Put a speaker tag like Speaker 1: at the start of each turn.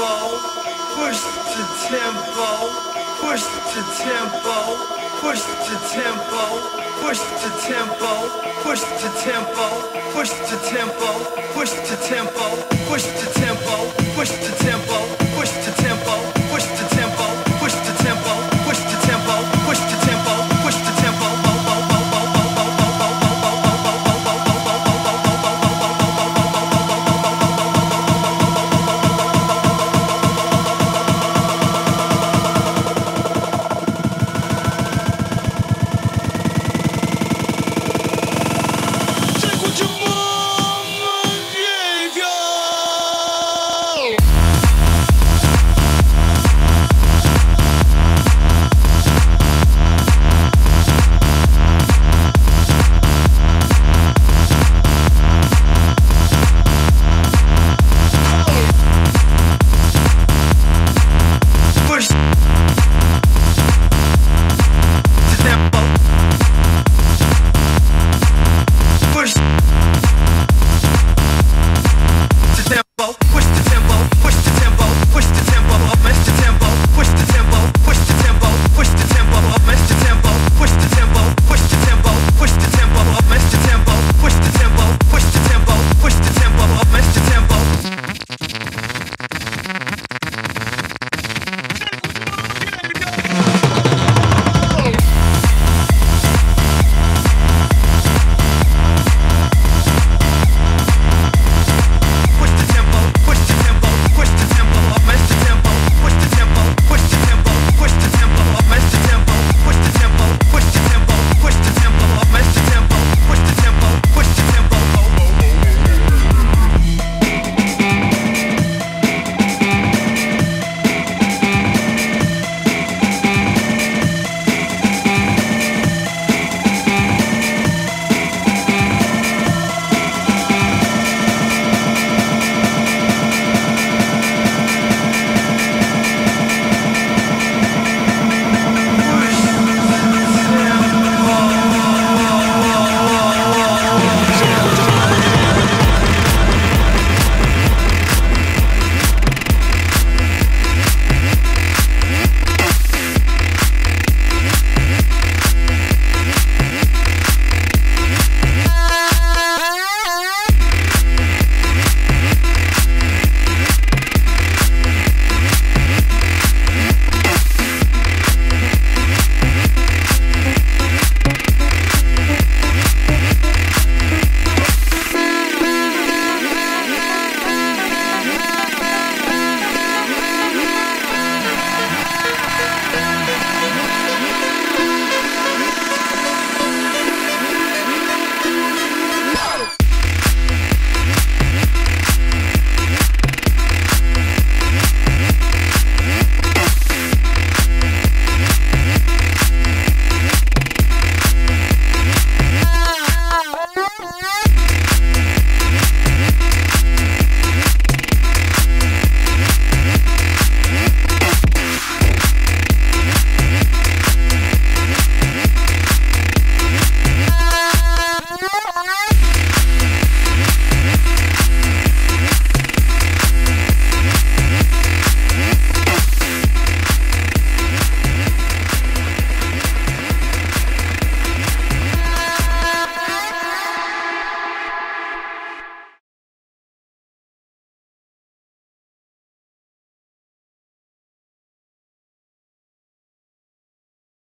Speaker 1: tempo, push to tempo, push to tempo, push to tempo, push to tempo, push to tempo, push to tempo, push to tempo, push to tempo, push to tempo, push to tempo, push to tempo.